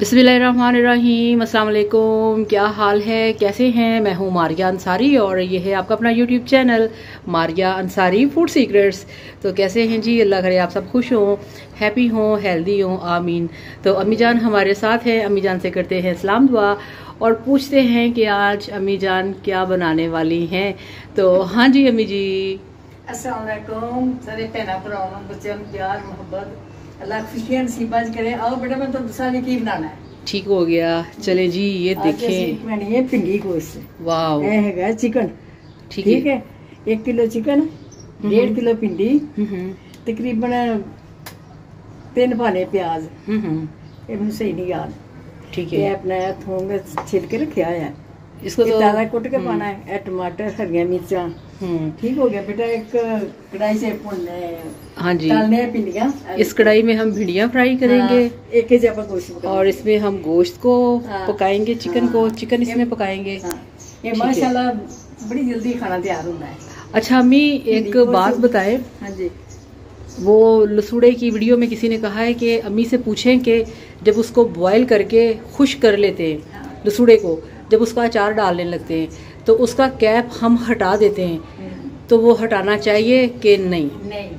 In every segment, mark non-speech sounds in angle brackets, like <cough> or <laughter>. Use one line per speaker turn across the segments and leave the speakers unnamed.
बिस्मिल्लाहिर्रहमानिर्रहीम अस्सलाम वालेकुम क्या हाल है, कैसे हैं? मैं हूँ मारिया अंसारी और ये है आपका अपना YouTube channel, Maria Ansari food secrets तो कैसे हैं जी? अल्लाह करे आप सब खुश हों, हैप्पी हों, हेल्दी हों, आमीन। तो अम्मी जान हमारे साथ हैं। अम्मी जान से करते हैं इस्लाम दुआ और पूछते हैं कि आज अम्मी जान क्या बनाने वाली हैं। तो हाँ जी अम्मी जी।
असलम सारे भैन भ्रावान बच्चों प्यार, मोहब्बत।
ठीक हो गया। चले जी ये देखे। वाह
है चिकन।
ठीक है।
एक किलो चिकन हम्म। डेढ़ किलो भिंडी
हम्म।
तकरीबन तीन पाने प्याज।
हम्म।
ये सही नहीं याद।
ठीक है।
अपना थोंग छिलके रखा है।
इसको तो
कुट के पाना है। टमाटर
हरिया
मिर्चा ठीक हो गया बेटा एक कढ़ाई से
हाँ जी इस कढ़ाई में हम भिंडिया फ्राई करेंगे
एक गोश्त
और इसमें हम गोश्त को पकाएँगे चिकन को चिकन इसमें पकाएँगे
ये माशाल्लाह बड़ी जल्दी खाना तैयार होना है
अच्छा अम्मी एक बात बताए
हाँ जी
वो लसूड़े की वीडियो में किसी ने कहा है कि अम्मी से पूछें कि जब उसको बॉयल करके खुश कर लेते हैं। लसूड़े को जब उसका अचार डालने लगते हैं तो उसका कैप हम हटा देते हैं। तो वो हटाना चाहिए कि नहीं?
नहीं।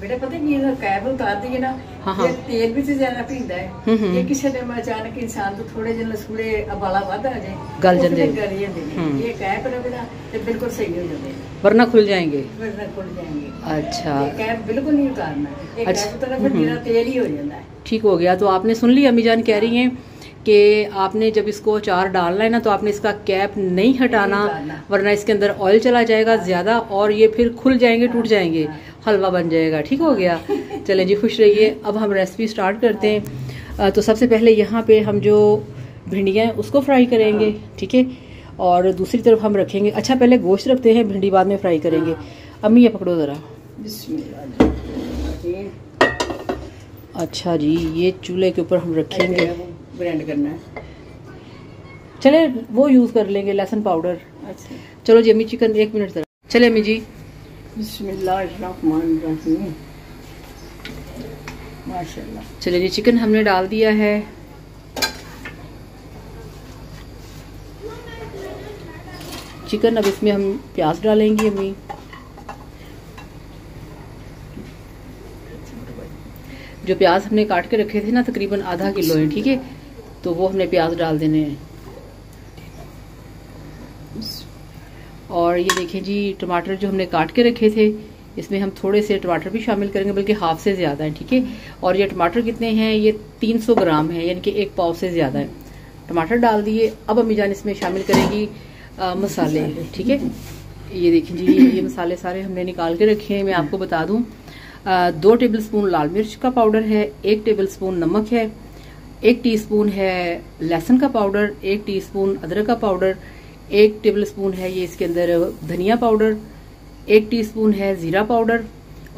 बेटा पता नहीं अगर कैप उतार दिए ना
हाँ हाँ।
तेल भी तो ज़्यादा है।
हम्म, हम्म।
ये किसी अचानक इंसान तो थोड़े जन
लसूड़े
आ जाए गल हम्म। ये कैप बिल्कुल सही हो जाते
वरना खुल जाएँगे। अच्छा।
कैप बिल्कुल नहीं उतारना।
अच्छा।
तेल ही हो जाता है।
ठीक हो गया तो आपने सुन ली अम्मी जान कह रही हैं कि आपने जब इसको अचार डालना है ना तो आपने इसका कैप नहीं हटाना। वरना इसके अंदर ऑयल चला जाएगा ज़्यादा और ये फिर खुल जाएँगे टूट जाएँगे हलवा बन जाएगा ठीक हो गया? <laughs> चले जी खुश रहिए। अब हम रेसिपी स्टार्ट करते हैं। तो सबसे पहले यहाँ पे हम जो भिंडियाँ हैं उसको फ्राई करेंगे ठीक है? और दूसरी तरफ़ हम रखेंगे अच्छा पहले गोश्त रखते हैं भिंडी बाद में फ्राई करेंगे। अम्मी ये पकड़ो ज़रा। अच्छा जी ये चूल्हे के ऊपर हम रखेंगे।
ब्रांड करना है।
चले वो यूज़ कर लेंगे लहसुन पाउडर
अच्छा।
चलो जी अम्मी चिकन एक मिनट जरा चले अम्मी जी
बिस्मिल्लाहिर्रहमानिर्रहीम माशाल्लाह।
चलिए जी चिकन हमने डाल दिया है। चिकन अब इसमें हम प्याज डालेंगे अम्मी जो प्याज हमने काट के रखे थे ना तकरीबन आधा किलो है ठीक है? तो वो हमने प्याज डाल देने हैं। और ये देखें जी टमाटर जो हमने काट के रखे थे इसमें हम थोड़े से टमाटर भी शामिल करेंगे बल्कि हाफ़ से ज़्यादा है ठीक है? और ये टमाटर कितने हैं? ये 300 ग्राम है यानी कि एक पाव से ज़्यादा है। टमाटर डाल दिए अब अम्मी जान इसमें शामिल करेंगी आ, मसाले ठीक है? ये देखें जी ये मसाले सारे हमने निकाल के रखे हैं मैं आपको बता दूँ। दो टेबल स्पून लाल मिर्च का पाउडर है एक टेबल स्पून नमक है एक टीस्पून है लहसुन का पाउडर एक टीस्पून अदरक का पाउडर एक टेबल स्पून है ये इसके अंदर धनिया पाउडर एक टीस्पून है जीरा पाउडर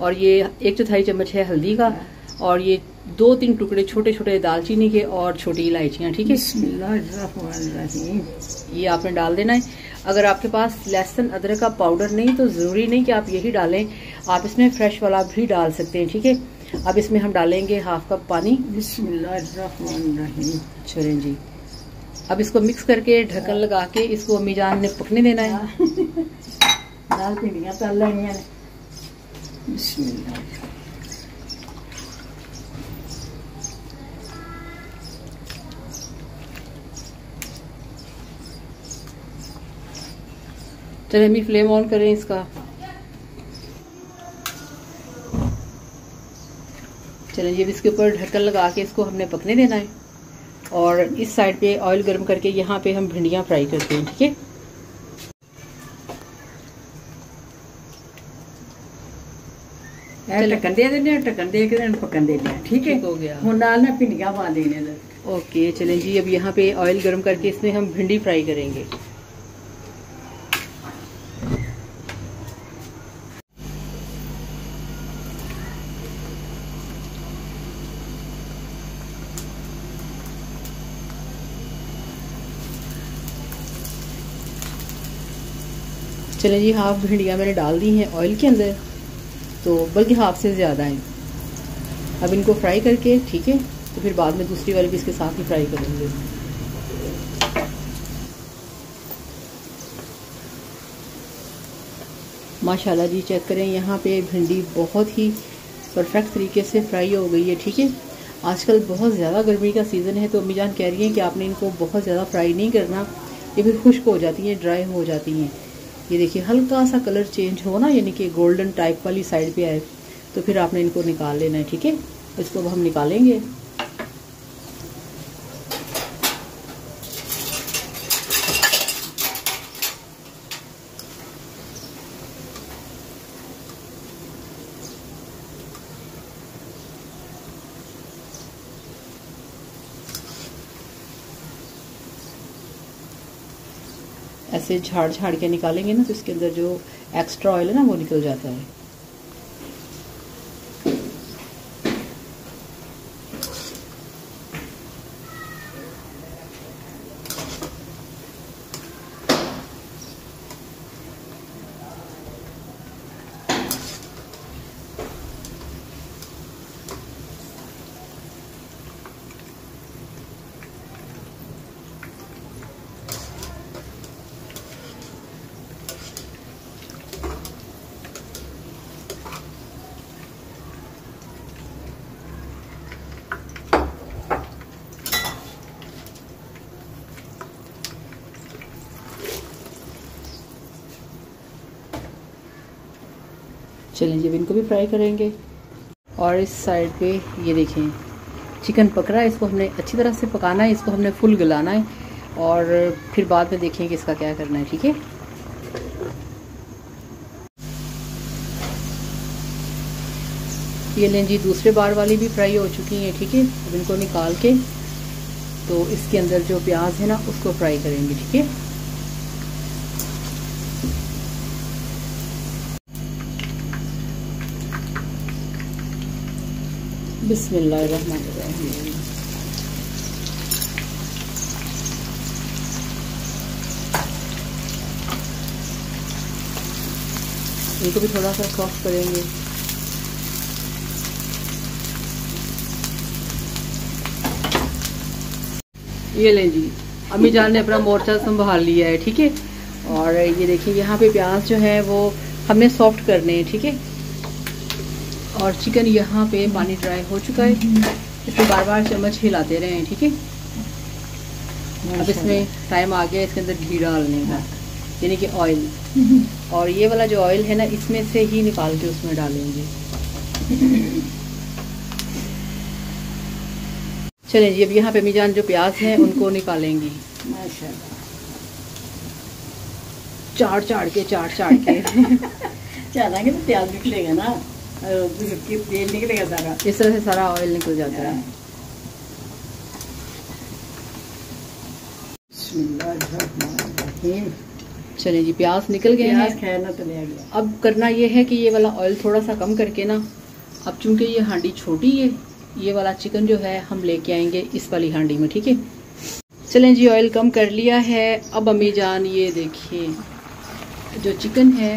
और ये एक चौथाई चम्मच है हल्दी का और ये दो तीन टुकड़े छोटे छोटे दालचीनी के और छोटी इलायचियाँ ठीक है? ये आपने डाल देना है। अगर आपके पास लहसुन अदरक का पाउडर नहीं तो ज़रूरी नहीं कि आप यही डालें। आप इसमें फ्रेश वाला भी डाल सकते हैं ठीक है? अब इसमें हम डालेंगे हाफ़ कप पानी। चलें अच्छा जी। अब इसको मिक्स करके ढक्कन लगा के इसको अम्मी जान ने पकने देना है। <laughs> चले अम्मी तो फ्लेम ऑन करें इसका। चलें ये भी इसके ऊपर ढक्कन लगा के इसको हमने पकने देना है। और इस साइड पे ऑयल गर्म करके यहाँ पे हम भिंडियाँ फ्राई करते हैं ठीक है?
ढक्कन दे देने ढक्कन दे के पकन देने
ठीक है? हो
गया। हम नाल में भिंडियाँ पा देने
ओके चलें जी अब यहाँ पे ऑयल गर्म करके इसमें हम भिंडी फ्राई करेंगे। चलें जी, हाफ़ भिंडियाँ मैंने डाल दी हैं ऑयल के अंदर तो बल्कि हाफ़ से ज़्यादा हैं। अब इनको फ्राई करके, ठीक है तो फिर बाद में दूसरी वाली भी इसके साथ ही फ्राई करेंगे। माशाल्लाह जी चेक करें, यहाँ पे भिंडी बहुत ही परफेक्ट तरीके से फ्राई हो गई है, ठीक है। आजकल बहुत ज़्यादा गर्मी का सीज़न है तो अम्मी जान कह रही हैं कि आपने इनको बहुत ज़्यादा फ्राई नहीं करना, ये फिर खुश्क हो जाती हैं ड्राई हो जाती हैं। ये देखिए, हल्का सा कलर चेंज हो ना, यानी कि गोल्डन टाइप वाली साइड पे आए तो फिर आपने इनको निकाल लेना है, ठीक है? इसको अब हम निकालेंगे। ऐसे झाड़ झाड़ के निकालेंगे ना तो इसके अंदर जो एक्स्ट्रा ऑयल है ना, वो निकल जाता है। चलें जब इनको भी फ्राई करेंगे। और इस साइड पे ये देखें चिकन पक रहा है इसको हमने अच्छी तरह से पकाना है, इसको हमने फुल गलाना है। और फिर बाद में देखेंगे इसका क्या करना है, ठीक है? ये लें जी, दूसरे बार वाली भी फ्राई हो चुकी हैं, ठीक है? अब इनको निकाल के तो इसके अंदर जो प्याज है ना, उसको फ्राई करेंगे, ठीक है? बिस्मिल्लाहिर्रहमानिर्रहीम। इनको भी थोड़ा सा सॉफ्ट करेंगे। ये लें जी अम्मी जान ने अपना मोर्चा संभाल लिया है, ठीक है? और ये देखिए, यहाँ पे प्याज जो है वो हमने सॉफ्ट करने हैं, ठीक है? और चिकन यहाँ पे पानी ड्राई हो चुका है। इसमें बार बार चम्मच हिलाते रहे ठीक है? अब इसमें टाइम आ गया इसके अंदर घी डालने का यानी कि ऑयल और ये वाला जो ऑयल है ना इसमें से ही निकाल के उसमें डालेंगे। चलें जी अब यहाँ पे मिजान जो प्याज हैं उनको निकालेंगे। चाट चाट के चाट चाट के। <laughs>
चाहेंगे तो प्याज निकलेगा ना। तेल निकलेगा सारा
इस तरह से सारा ऑयल निकल जाता है। चलें जी प्याज निकल गए हैं।
तो
अब करना ये है कि ये वाला ऑयल थोड़ा सा कम करके ना अब चूँकि ये हांडी छोटी है ये वाला चिकन जो है हम लेके आएँगे इस वाली हांडी में ठीक है? चलें जी ऑयल कम कर लिया है। अब अम्मी जान ये देखिए जो चिकन है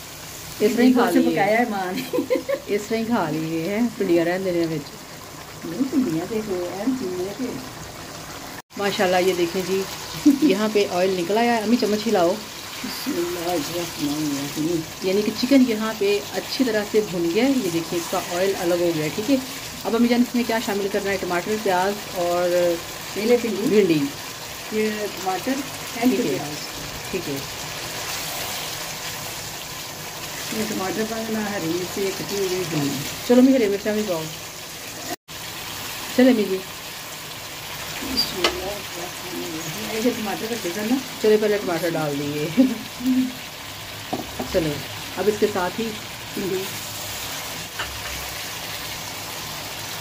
ਇਸ ਤਰ੍ਹਾਂ ਹੀ ਖਾ
ਕੁਛ
ਲਈਏ
ਪਕਾਇਆ ਹੈ ਮਾਂ ਨੇ
ਇਸ ਤਰ੍ਹਾਂ ਹੀ ਖਾ ਲਈਏ ਹੈ ਪਿੰਡੀਆਂ ਰਹਿੰਦੇ ਨੇ ਵਿੱਚ
ਨਹੀਂ ਭੁੰਡੀਆਂ ਤੇ ਕੋ ਐ ਚੀਜ਼ ਕਿ
माशाल्लाह ये देखें जी यहाँ पे ऑयल निकल आया है अम्मी चम्मच हिलाओ
बिस्मिल्लाहिर्रहमानिर्रहीम
यानी कि चिकन यहाँ पे अच्छी तरह से भुन गया है ये देखिए इसका ऑयल अलग हो गया है ठीक है अब अम्मी जान इसमें क्या शामिल करना है टमाटर प्याज और
पहले भिंडी
भिंडी
ये टमाटर एंड
ठीक है।
प्याज
ठीक है
ये टमाटर पाना हरी मिर्ची कटी हुई भिंडी
चलो मैं हरी मिर्चा भी पाओ चले
बिस्मिल्लाहिर्रहमानिर्रहीम ऐसे टमाटर का टिकन ना।
चले पहले टमाटर डाल दिए। चलो अब इसके साथ ही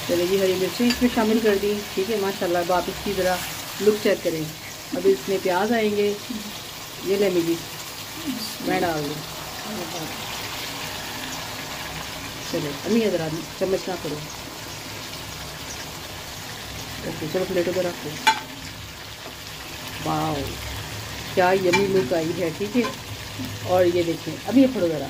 चलिए जी हरी मिर्ची इसमें शामिल कर दी। ठीक है माशाल्लाह अब आप इसकी ज़रा लुक चेक करें। अभी इसमें प्याज आएँगे। ये ले लीजिए मैं डाल दूँ। चलो। अम्मी ज़रा चम्मच ना करो। ओके, चलो प्लेटों पर रखो वाह क्या यमी लुक आई है, ठीक है? और ये देखें अभी ये फड़ो ज़रा।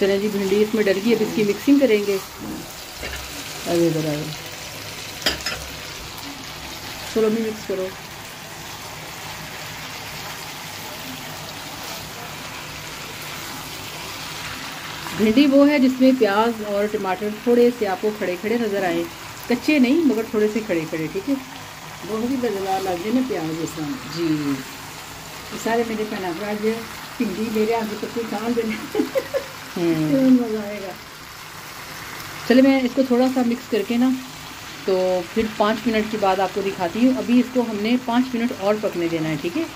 चलें जी, भिंडी इसमें डल गई, अब इसकी मिक्सिंग करेंगे। अरे आए चलो भी मिक्स करो भिंडी वो है जिसमें प्याज और टमाटर थोड़े से आपको खड़े खड़े नज़र आए। कच्चे नहीं मगर थोड़े से खड़े खड़े ठीक है?
बहुत ही बदलाव लग गए ना प्याज जिस
जी।
ये सारे मेरे भैन भरा जो भिंडी मेरे आगे से पत्ती खान देने
हम्म। <laughs>
मज़ा आएगा।
चलिए मैं इसको थोड़ा सा मिक्स करके ना तो फिर पाँच मिनट के बाद आपको दिखाती हूँ। अभी इसको हमने पाँच मिनट और पकने देना है, ठीक है?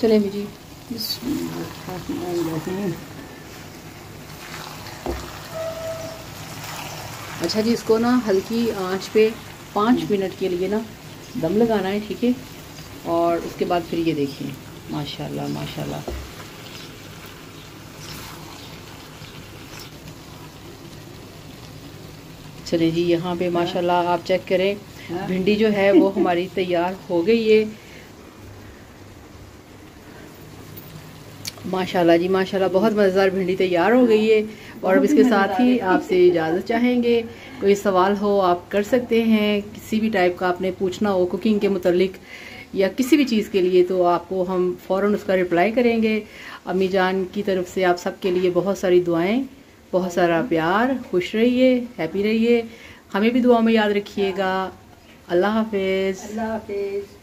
चले जी अच्छा जी, इसको ना हल्की आँच पे पाँच मिनट के लिए ना दम लगाना है, ठीक है? और उसके बाद फिर ये देखिए। माशाल्लाह माशाल्लाह। चलिए जी यहाँ पे माशाल्लाह आप चेक करें।
हाँ।
भिंडी जो है वो <laughs> हमारी तैयार हो गई है। माशाल्लाह जी माशाल्लाह बहुत मज़ेदार भिंडी तैयार हो गई है। और अब इसके साथ ही आपसे इजाज़त चाहेंगे। कोई सवाल हो आप कर सकते हैं। किसी भी टाइप का आपने पूछना हो कुकिंग के मुतलिक या किसी भी चीज़ के लिए तो आपको हम फ़ौरन उसका रिप्लाई करेंगे। अम्मी जान की तरफ़ से आप सबके लिए बहुत सारी दुआएँ। बहुत सारा प्यार, खुश रहिए हैप्पी रहिए। हमें भी दुआ में याद रखिएगा। अल्लाह हाफिज़।
अल्लाह हाफिज़।